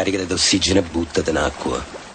carica d'ossigeno e buttate in acqua.